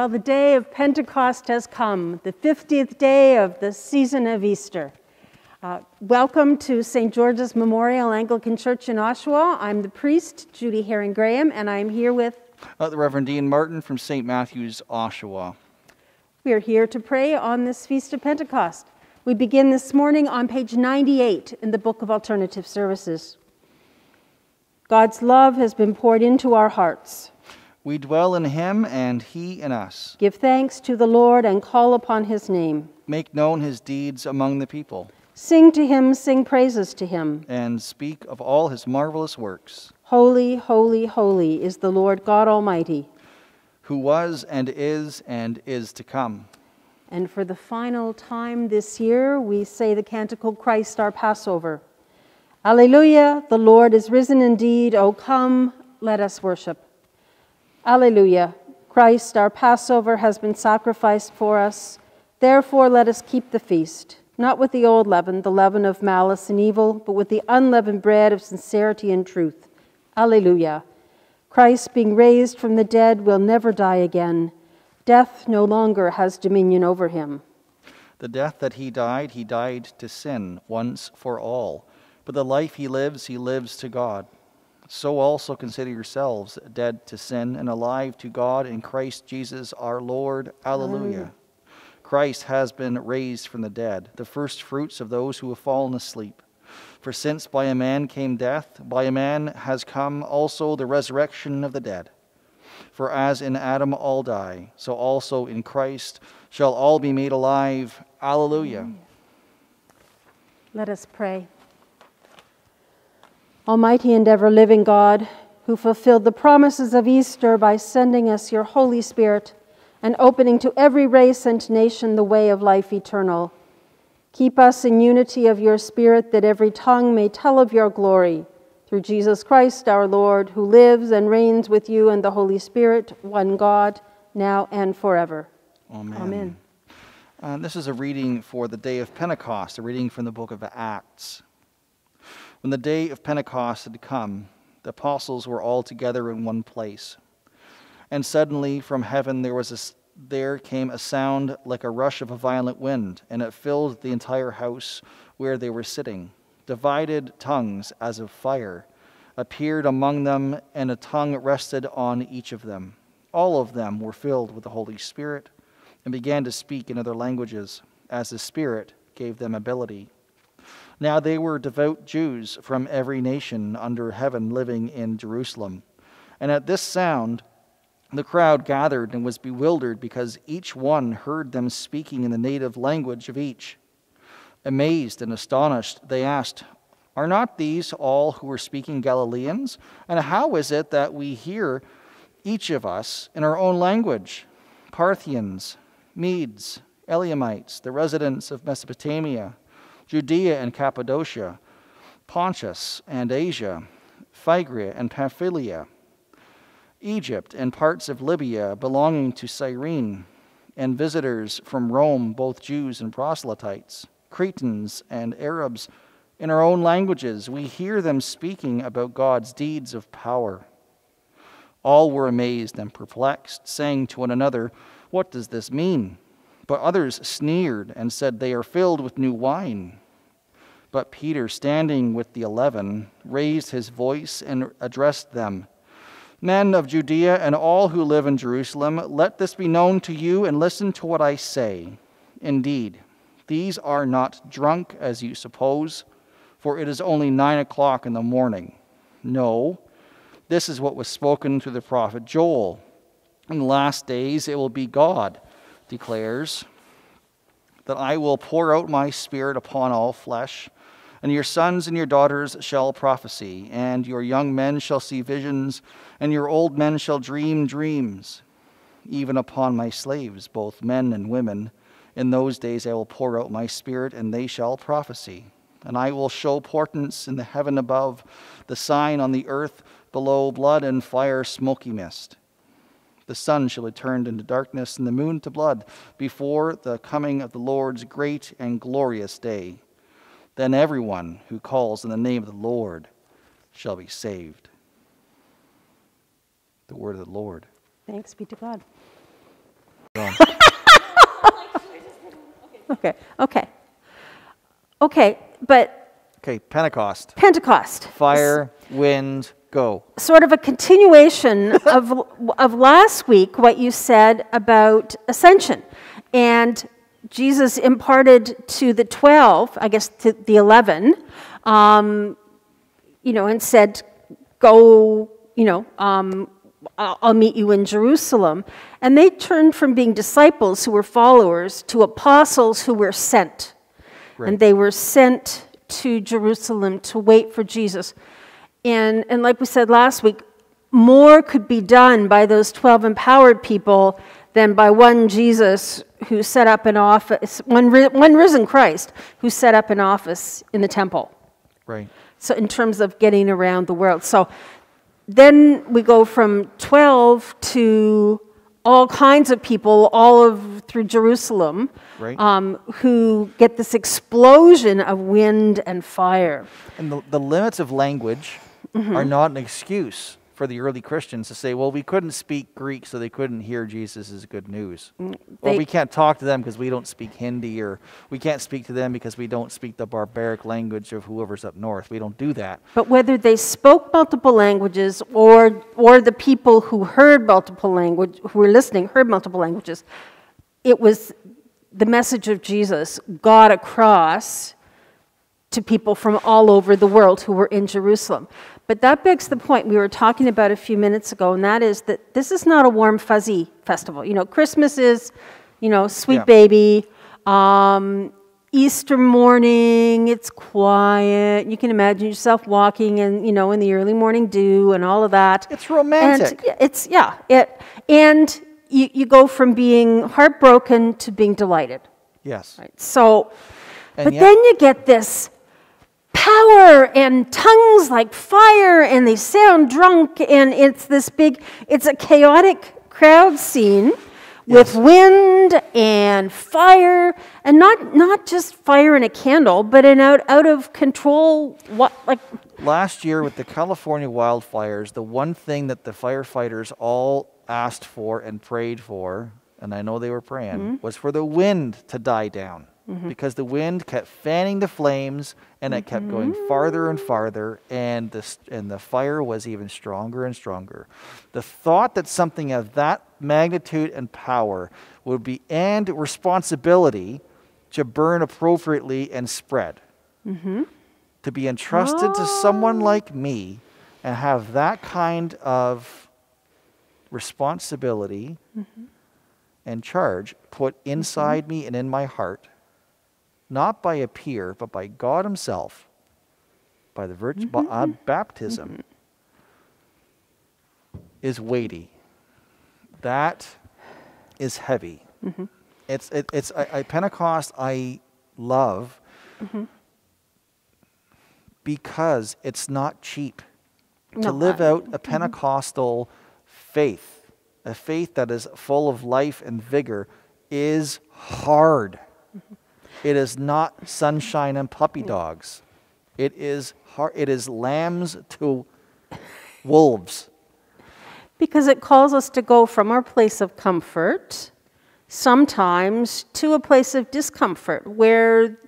Well, the day of Pentecost has come, the 50th day of the season of Easter. Uh, welcome to St. George's Memorial Anglican Church in Oshawa. I'm the priest, Judy Herring Graham, and I'm here with Uh, the Reverend Dean Martin from St. Matthew's, Oshawa. We are here to pray on this Feast of Pentecost. We begin this morning on page 98 in the Book of Alternative Services. God's love has been poured into our hearts. We dwell in him and he in us. Give thanks to the Lord and call upon his name. Make known his deeds among the people, Sing to him, sing praises to him. and speak of all his marvelous works, Holy, holy, holy is the Lord God Almighty. who was and is and is to come. And for the final time this year, we say the canticle Christ our Passover. Alleluia, the Lord is risen indeed. O come, let us worship. Alleluia, Christ our Passover has been sacrificed for us. Therefore, let us keep the feast, not with the old leaven, the leaven of malice and evil, but with the unleavened bread of sincerity and truth. Alleluia. Christ, being raised from the dead, will never die again. Death no longer has dominion over him. The death that he died, he died to sin once for all. But the life he lives, he lives to God. So also consider yourselves dead to sin and alive to God in Christ Jesus our Lord. Alleluia. Christ has been raised from the dead, the first fruits of those who have fallen asleep. For since by a man came death, by a man has come also the resurrection of the dead. For as in Adam all die, so also in Christ shall all be made alive. Alleluia. Let us pray. Almighty and ever living God, who fulfilled the promises of Easter by sending us your Holy Spirit and opening to every race and nation the way of life eternal, keep us in unity of your Spirit that every tongue may tell of your glory. Through Jesus Christ our Lord, who lives and reigns with you and the Holy Spirit, one God, now and forever. Amen. Amen. Uh, this is a reading for the day of Pentecost, a reading from the book of Acts. When the day of Pentecost had come, the apostles were all together in one place. And suddenly from heaven there, was a there came a sound like a rush of a violent wind, and it filled the entire house where they were sitting. Divided tongues as of fire appeared among them, and a tongue rested on each of them. All of them were filled with the Holy Spirit and began to speak in other languages, as the Spirit gave them ability. Now they were devout Jews from every nation under heaven living in Jerusalem. And at this sound, the crowd gathered and was bewildered because each one heard them speaking in the native language of each. Amazed and astonished, they asked, Are not these all who are speaking Galileans? And how is it that we hear each of us in our own language? Parthians, Medes, Elamites, the residents of Mesopotamia, Judea and Cappadocia, Pontus and Asia, Phrygia and Pamphylia, Egypt and parts of Libya belonging to Cyrene, and visitors from Rome, both Jews and proselytes, Cretans and Arabs, in our own languages, we hear them speaking about God's deeds of power. All were amazed and perplexed, saying to one another, What does this mean? But others sneered and said, They are filled with new wine. But Peter, standing with the eleven, raised his voice and addressed them Men of Judea and all who live in Jerusalem, let this be known to you and listen to what I say. Indeed, these are not drunk as you suppose, for it is only nine o'clock in the morning. No, this is what was spoken through the prophet Joel. In the last days it will be God declares that I will pour out my spirit upon all flesh, and your sons and your daughters shall prophesy, and your young men shall see visions, and your old men shall dream dreams. Even upon my slaves, both men and women, in those days I will pour out my spirit, and they shall prophesy. And I will show portents in the heaven above, the sign on the earth below, blood and fire, smoky mist. The sun shall be turned into darkness, and the moon to blood, before the coming of the Lord's great and glorious day. Then everyone who calls in the name of the Lord shall be saved. The word of the Lord. Thanks be to God. Okay, okay. Okay, but Okay, Pentecost. Pentecost. Fire, wind, go. Sort of a continuation of, of last week, what you said about ascension. And Jesus imparted to the 12, I guess to the 11, um, you know, and said, Go, you know, um, I'll meet you in Jerusalem. And they turned from being disciples who were followers to apostles who were sent. Right. And they were sent to Jerusalem to wait for Jesus. And, and like we said last week, more could be done by those 12 empowered people than by one Jesus who set up an office, one, one risen Christ who set up an office in the temple. Right. So, in terms of getting around the world. So, then we go from 12 to all kinds of people all of through Jerusalem Right. um, who get this explosion of wind and fire. And the, the limits of language Mm-hmm. are not an excuse for the early Christians to say, well, we couldn't speak Greek, so they couldn't hear Jesus' good news. or Mm, they- we can't talk to them because we don't speak Hindi, or we can't speak to them because we don't speak the barbaric language of whoever's up north. We don't do that. But whether they spoke multiple languages or, or the people who heard multiple language, who were listening, heard multiple languages, it was the message of Jesus got across to people from all over the world who were in Jerusalem. But that begs the point we were talking about a few minutes ago, and that is that this is not a warm, fuzzy festival. You know, Christmas is, you know, sweet Yeah. baby. Um, Easter morning, it's quiet. You can imagine yourself walking in, you know, in the early morning dew and all of that. It's romantic. And it's yeah, it and you, you go from being heartbroken to being delighted. Yes. Right. So, And but yet- then you get this power and tongues like fire, and they sound drunk, and it's this big. It's a chaotic crowd scene with Yes. wind and fire, and not not just fire in a candle, but an out out of control. What like Last year with the California wildfires, the one thing that the firefighters all asked for and prayed for, and I know they were praying, Mm-hmm. was for the wind to die down. Mm-hmm. Because the wind kept fanning the flames and it kept going mm-hmm. farther and farther, and the, and the fire was even stronger and stronger. The thought that something of that magnitude and power would be, and responsibility to burn appropriately and spread. Mm-hmm. To be entrusted to someone oh. like me and have that kind of responsibility and charge put inside me and in my heart, not by a peer, but by God Himself, by the virtue by uh, baptism, mm-hmm. is weighty. That is heavy. Mm-hmm. It's it, it's I, I, Pentecost. I love because it's not cheap to live out a Pentecostal faith, a faith that is full of life and vigor, is hard. It is not sunshine and puppy dogs. It is hard. It is lambs to wolves. Because it calls us to go from our place of comfort, sometimes, to a place of discomfort where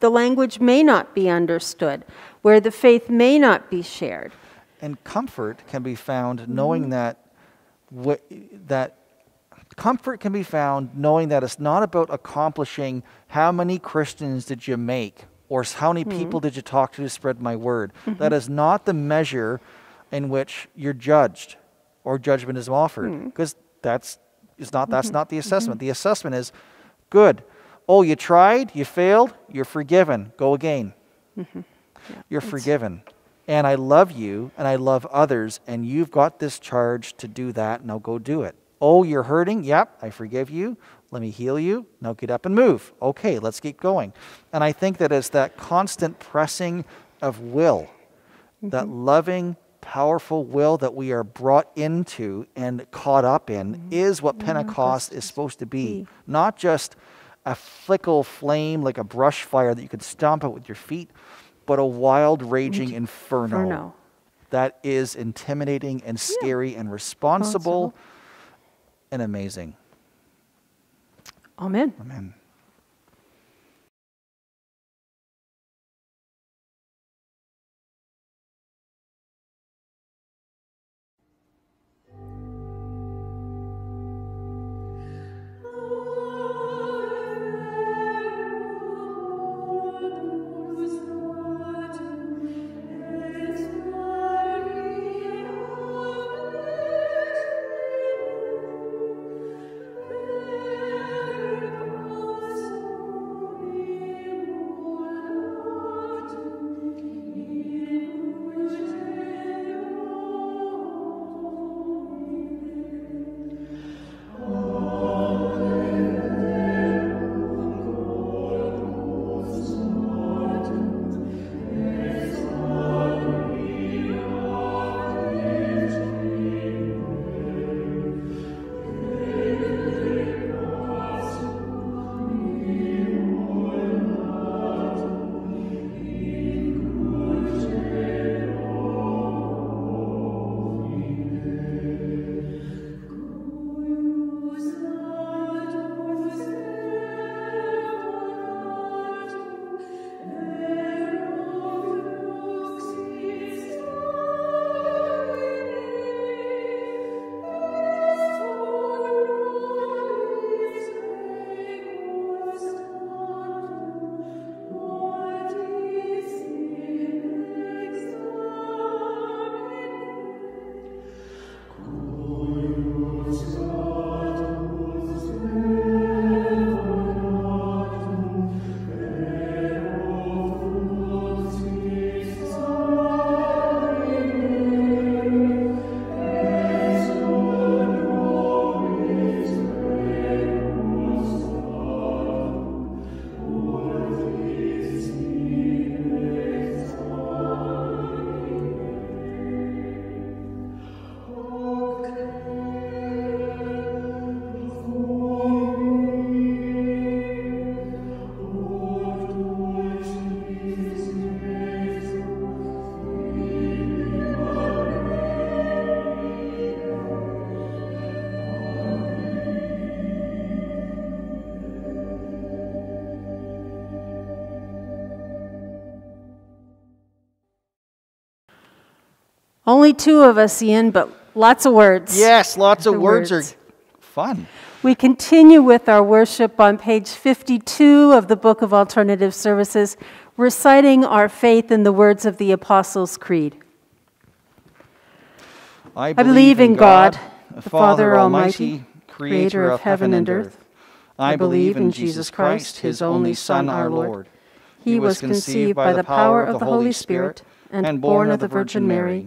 the language may not be understood, where the faith may not be shared. And comfort can be found knowing mm. that wh- that comfort can be found knowing that it's not about accomplishing how many Christians did you make or how many hmm. people did you talk to to spread my word. Mm-hmm. That is not the measure in which you're judged or judgment is offered hmm. because that's is not that's mm-hmm. not the assessment. Mm-hmm. The assessment is good. Oh, you tried, you failed, you're forgiven. Go again. You're forgiven. And I love you and I love others, and you've got this charge to do that. Now go do it. Oh, you're hurting? Yep, I forgive you. Let me heal you. Now get up and move. Okay, let's keep going. And I think that it's that constant pressing of will, that loving, powerful will that we are brought into and caught up in is what Pentecost is supposed to be. Not just a fickle flame like a brush fire that you could stomp out with your feet, but a wild, raging inferno, Inferno. that is intimidating and scary and responsible and amazing. Amen. Amen. Only two of us, Ian, but lots of words. Yes, lots of words, words. are fun. We continue with our worship on page 52 of the Book of Alternative Services, reciting our faith in the words of the Apostles' Creed. I believe in God, the the Father Almighty, creator of heaven and earth. I believe in Jesus Christ, his only Son, our Lord. He was conceived by the power of the Holy Spirit and born of the Virgin Mary.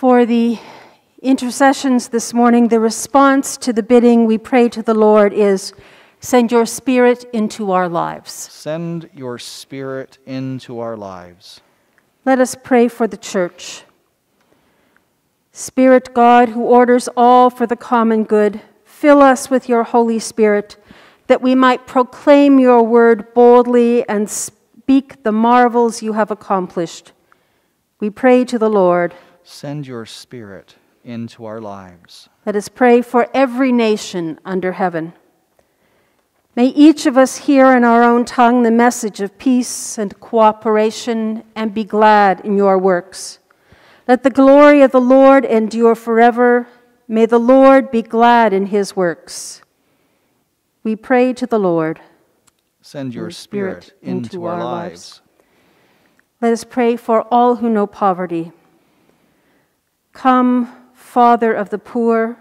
For the intercessions this morning, the response to the bidding we pray to the Lord is send your spirit into our lives. Send your spirit into our lives. Let us pray for the church. Spirit God, who orders all for the common good, fill us with your Holy Spirit that we might proclaim your word boldly and speak the marvels you have accomplished. We pray to the Lord. Send your spirit into our lives. Let us pray for every nation under heaven. May each of us hear in our own tongue the message of peace and cooperation and be glad in your works. Let the glory of the Lord endure forever. May the Lord be glad in his works. We pray to the Lord. Send your spirit, Spirit into, into our, our lives. lives. Let us pray for all who know poverty. Come, Father of the poor.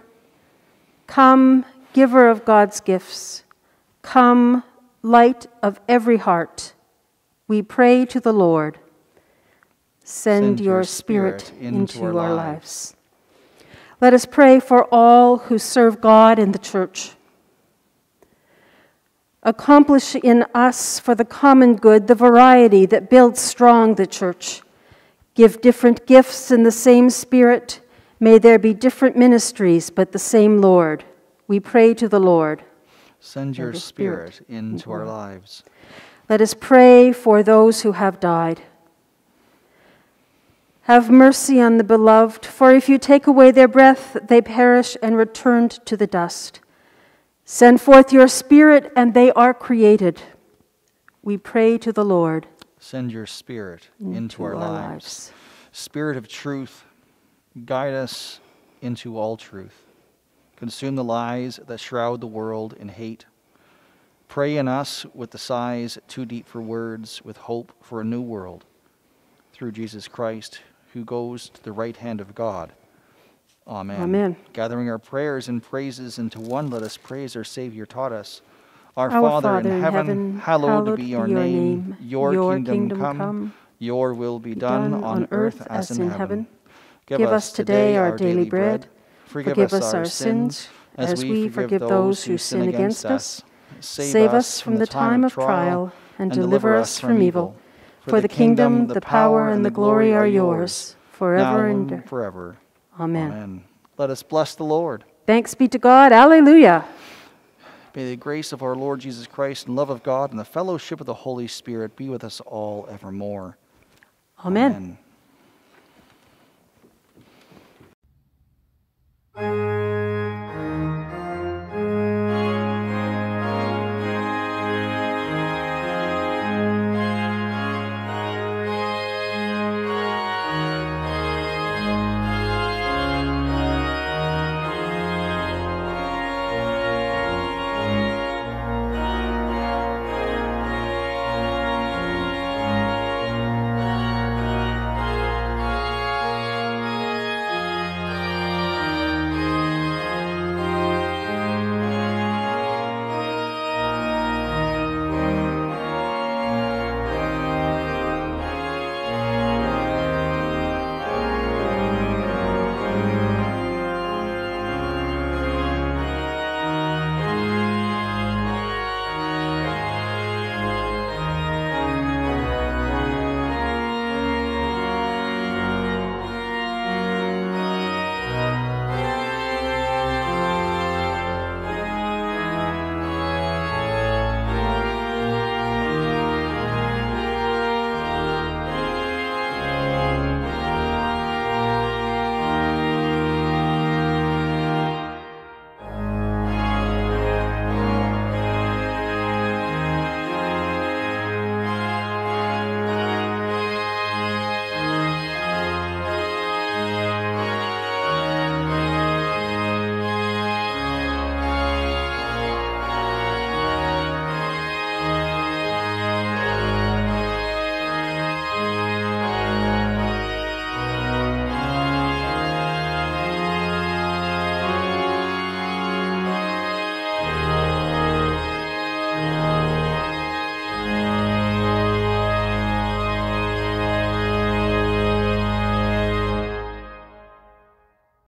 Come, Giver of God's gifts. Come, Light of every heart. We pray to the Lord. Send, Send your your Spirit, Spirit into, our our lives. lives. Let us pray for all who serve God in the church. Accomplish in us for the common good the variety that builds strong the church. Give different gifts in the same Spirit. May there be different ministries, but the same Lord. We pray to the Lord. Send your Spirit, Spirit into our lives. Let us pray for those who have died. Have mercy on the beloved, for if you take away their breath, they perish and return to the dust. Send forth your Spirit, and they are created. We pray to the Lord. Send your Spirit into, our, lives. Spirit of truth, guide us into all truth. Consume the lies that shroud the world in hate. Pray in us with the sighs too deep for words, with hope for a new world. Through Jesus Christ, who goes to the right hand of God. Amen. Amen. Gathering our prayers and praises into one, let us praise our Savior taught us. Our, Our Father, in heaven, hallowed, be your name. Your, kingdom, come, your will be done, on earth as in heaven. Give us today our daily bread. Forgive us our sins, as we forgive those who sin against us. Save us from the time of trial, and deliver us from evil. For the kingdom, the power, and the glory are yours, forever and forever. Amen. Amen. Let us bless the Lord. Thanks be to God. Alleluia. May the grace of our Lord Jesus Christ and love of God and the fellowship of the Holy Spirit be with us all evermore. Amen. Amen.